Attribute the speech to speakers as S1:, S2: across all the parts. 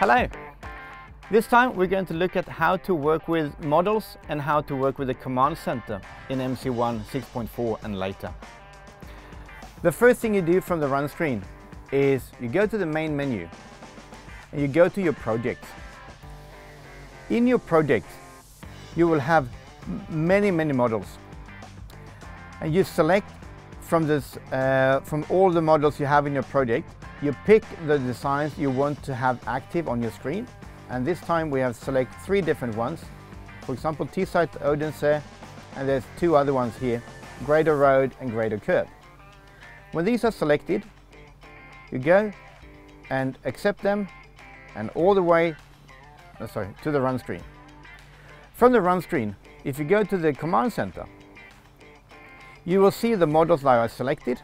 S1: Hello! This time we're going to look at how to work with models and how to work with the command center in MC1 6.4 and later. The first thing you do from the run screen is you go to the main menu and you go to your project. In your project you will have many many models and you select from this uh, from all the models you have in your project you pick the designs you want to have active on your screen and this time we have select three different ones. For example T-Site Odense and there's two other ones here, Grader Road and Grader Curb. When these are selected you go and accept them and all the way oh, sorry, to the run screen. From the run screen, if you go to the command center, you will see the models that I selected.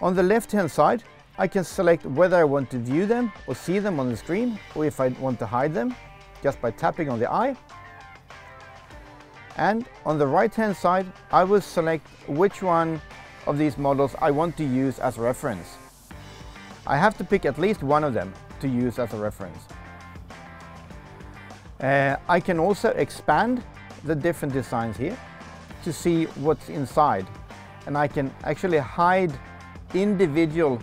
S1: On the left hand side I can select whether I want to view them or see them on the screen or if I want to hide them just by tapping on the eye. And on the right hand side I will select which one of these models I want to use as reference. I have to pick at least one of them to use as a reference. Uh, I can also expand the different designs here to see what's inside and I can actually hide individual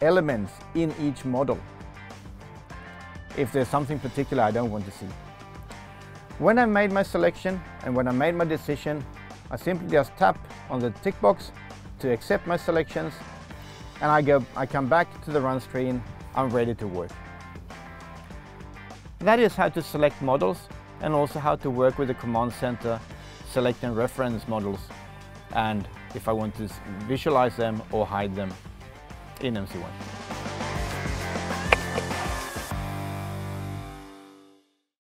S1: elements in each model if there's something particular I don't want to see. When I made my selection and when I made my decision, I simply just tap on the tick box to accept my selections and I, go, I come back to the run screen, I'm ready to work. That is how to select models and also how to work with the command center, selecting reference models and if I want to visualize them or hide them in MC1.